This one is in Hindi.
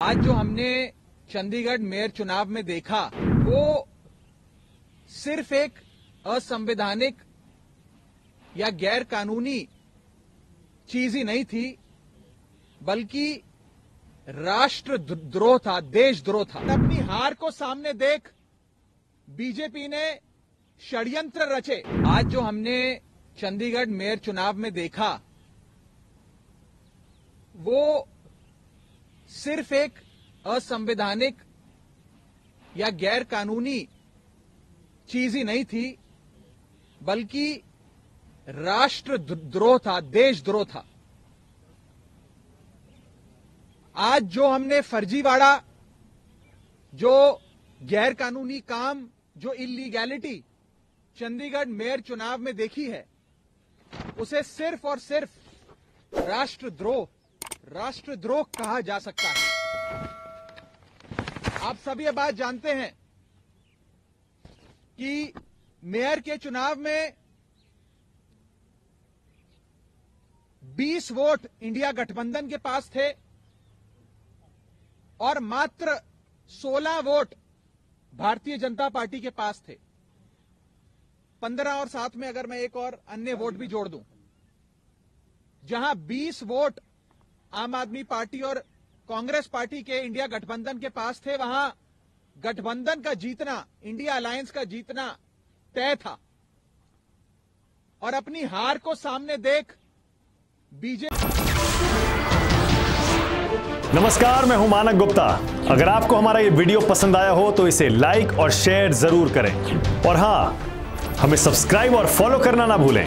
आज जो हमने चंडीगढ़ मेयर चुनाव में देखा, वो सिर्फ़ एक असंवैधानिक या गैर कानूनी चीज़ ही नहीं थी, बल्कि राष्ट्र द्रोह था देशद्रोह था। अपनी हार को सामने देख बीजेपी ने षड्यंत्र रचे। आज जो हमने चंडीगढ़ मेयर चुनाव में देखा वो सिर्फ़ एक असंवैधानिक या गैर कानूनी चीज़ ही नहीं थी, बल्कि राष्ट्र द्रोह था, देशद्रोह था। आज जो हमने फर्जीवाड़ा, जो गैर कानूनी काम, जो इलीगैलिटी चंडीगढ़ मेयर चुनाव में देखी है, उसे सिर्फ़ और सिर्फ़ राष्ट्रद्रोह राष्ट्रद्रोह कहा जा सकता है। आप सभी ये बात जानते हैं कि मेयर के चुनाव में 20 वोट इंडिया गठबंधन के पास थे और मात्र 16 वोट भारतीय जनता पार्टी के पास थे। 15 और साथ में अगर मैं एक और अन्य वोट भी जोड़ दूँ, जहाँ 20 वोट आम आदमी पार्टी और कांग्रेस पार्टी के इंडिया गठबंधन के पास थे, वहाँ गठबंधन का जीतना, इंडिया अलायंस का जीतना तय था। और अपनी हार को सामने देख बीजेपी नमस्कार, मैं हूँ मानक गुप्ता। अगर आपको हमारा ये वीडियो पसंद आया हो तो इसे लाइक और शेयर ज़रूर करें। और हाँ, हमें सब्सक्राइब और फॉलो करना ना भूलें।